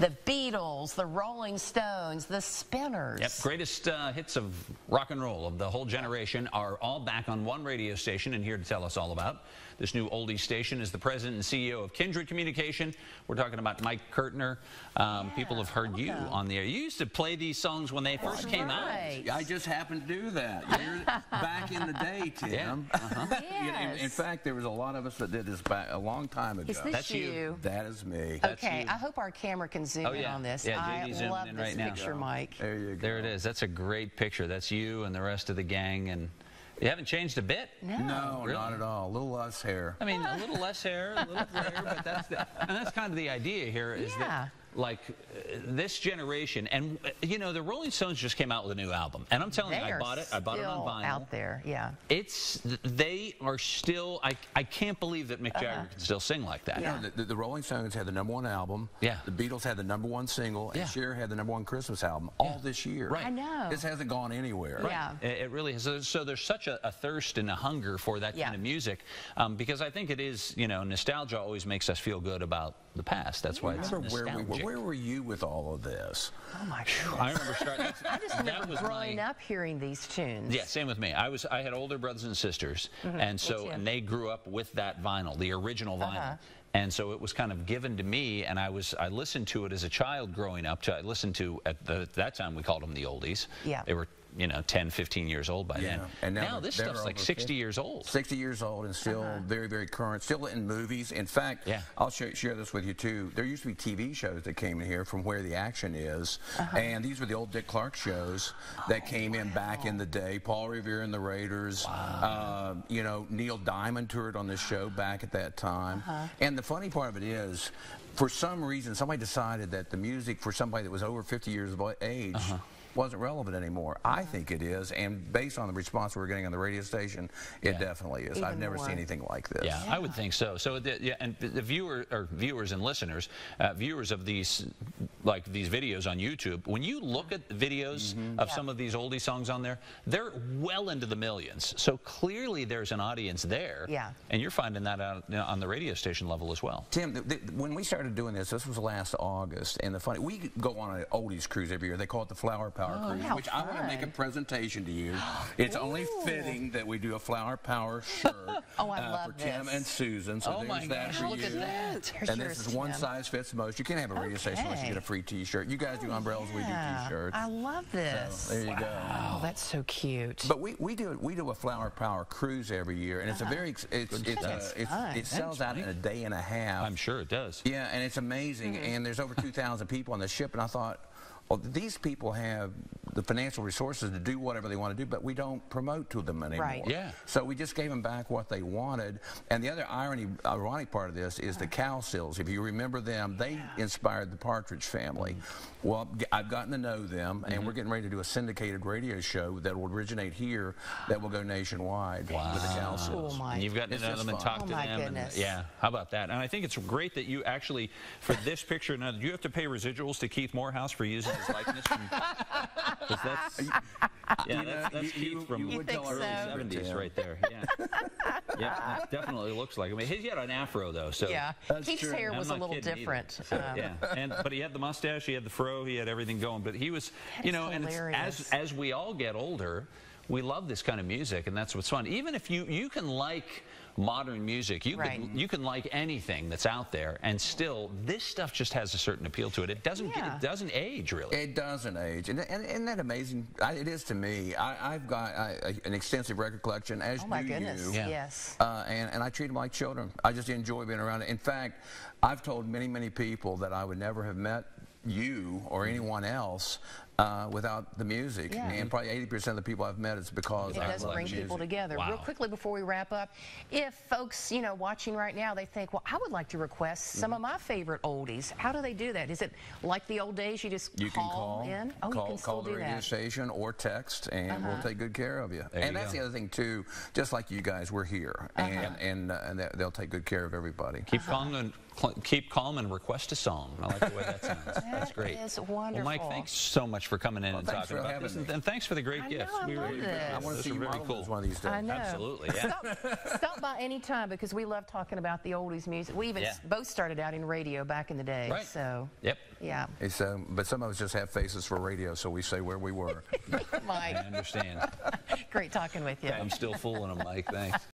the Beatles, the Rolling Stones, the Spinners. Yep, greatest uh, hits of rock and roll of the whole generation are all back on one radio station and here to tell us all about. This new oldie station is the president and CEO of Kindred Communication. We're talking about Mike Kirtner. Um, Yeah, people have heard you on the air. You used to play these songs when they first That's came right. out. I just happened to do that. You're back in the day, Tim. Yeah. You know, in, in fact, there was a lot of us that did this back a long time ago. Is this That's you. you? that is me. Okay, you. I hope our camera can zoom Oh, in yeah. on this. Yeah, I JD's zooming love in this right now. picture, Mike. There you go. There it is. That's a great picture. That's you and the rest of the gang. And you haven't changed a bit. No, Really? not at all. A little less hair. I mean, a little less hair, a little grayer, but that's the, and that's kind of the idea here is Yeah. that like uh, this generation and uh, you know the Rolling Stones just came out with a new album and I'm telling They you I bought it I bought it on vinyl out there, yeah. it's they are still I, I can't believe that Mick Uh-huh. Jagger can still sing like that You know, the, the, the Rolling Stones had the number one album. Yeah. The Beatles had the number one single. And Yeah. Cher had the number one Christmas album all this year. Right. I know. This hasn't gone anywhere. Yeah. It it really has. So, so there's such a, a thirst and a hunger for that Yeah. kind of music um, because I think it is, you know, nostalgia always makes us feel good about the past. That's why it's Remember where, we, were- where were you with all of this? Oh my I remember starting. I just that remember was growing my, up hearing these tunes. Yeah, same with me. I was I had older brothers and sisters, and so and they grew up with that vinyl, the original vinyl. Uh-huh. And so it was kind of given to me, and I was I listened to it as a child growing up. To, I listened to at the, at that time we called them the oldies. Yeah. They were you know 10, 15 years old by then. And now they're- this stuff's like 60 50. years old. 60 years old and still uh-huh. very, very current, still in movies. In fact, Yeah. I'll share, share this with you too. There used to be TV shows that came in here from where the action is, uh-huh. and these were the old Dick Clark shows that oh, came in back in the day. Paul Revere and the Raiders. Uh, you know, Neil Diamond toured on this show back at that time. -huh. And the funny part of it is, for some reason, somebody decided that the music for somebody that was over 50 years of age uh-huh. Wasn't relevant anymore. I think it is, and based on the response we're getting on the radio station, it Yeah. definitely is. I've never more. seen anything like this. Yeah, I would think so. So, the, yeah, and the viewer or viewers and listeners, uh, viewers of these, like these videos on YouTube, when you look at videos Mm-hmm. of some of these oldie songs on there, they're well into the millions. So clearly, there's an audience there. Yeah. And you're finding that out you know, on the radio station level as well. Tim, th th when we started doing this, this was last August, and the funny, we go on an oldies cruise every year. They call it the Flower Power Cruise, how which I want to make a presentation to you. It's only fitting that we do a Flower Power shirt Oh, I uh, love for Tim and Susan. So Oh there's my that gosh, for look you. at that. Here's And this is one Tim. size fits most. You can't have a radio station unless you get a free T-shirt. You guys do umbrellas, we do T-shirts. I love this. There you go. Oh, that's so cute. But we, we do we do a flower power cruise every year, and it's a very ex- it's, it's, uh, That's it's fun. it sells out in a day and a half. I'm sure it does. Yeah, and it's amazing. Mm-hmm. And there's over 2,000 people on the ship, and I thought, well, these people have the financial resources to do whatever they want to do, but we don't promote to them anymore. Right. Yeah. So we just gave them back what they wanted. And the other irony, ironic part of this is the Cowsills. If you remember them, they inspired the Partridge Family. Mm-hmm. Well, I've gotten to know them, and we're getting ready to do a syndicated radio show that will originate here, that will go nationwide with the Cowsills. Cool, Mike. And you've gotten It's to know just them and fun. talked Oh, to my them. goodness. And, yeah, how about that? And I think it's great that you actually, for this picture, now, do you have to pay residuals to Keith Morehouse for using his likeness? From, 'cause that's, yeah, that's, that's you- Keith you- from you would tell early so? 70s right there. Yeah. yeah, that definitely looks like him. He had an afro, though. So yeah, That's Keith's true. hair was a little kidding either. different. So, Um, yeah, and but he had the mustache, he had the fro, he had everything going. But he was, you That's know, and it's, as as we all get older, we love this kind of music, and that's what's fun. Even if you you can like modern music, you Right. can you can like anything that's out there, and still this stuff just has a certain appeal to it. It doesn't Yeah. it doesn't age really. It doesn't age, and, and isn't that amazing? I, it is to me. I, I've got I, a- an extensive record collection, as oh my do goodness, you. Yeah. yes. Uh, and, and I treat them like children. I just enjoy being around it. In fact, I've told many, many people that I would never have met you or anyone else uh, without the music. Yeah. And probably 80% of the people I've met is because It I does love bring music. people together. Wow. Real quickly before we wrap up, if folks, you know, watching right now, they think, well, I would like to request some of my favorite oldies. How do they do that? Is it like the old days? You just You call, can call, in? Oh, call, you can still call the do radio that. Uh-huh. station or text, and we'll take good care of you. There and you that's go. the other thing too. Just like you guys, we're here, Uh-huh. and and uh, and they- they'll take good care of everybody. Keep calm and cl- keep calm and request a song. I like the way that sounds. That's great. is Well, Mike, thanks so much for coming in and talking for about having this, and, me. and thanks for the great I gifts. know, I we love really, this. I want to those see are you very cool. this one of these days. I know. Absolutely, yeah. Stop, stop by anytime because we love talking about the oldies music. We even Yeah. both started out in radio back in the day. Right. So, Yep. yeah. It's, um, but some of us just have faces for radio, so we say where we were. Mike. I understand. great talking with you. I'm still fooling them, Mike. Thanks.